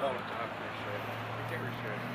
Oh, I appreciate it. Appreciate it.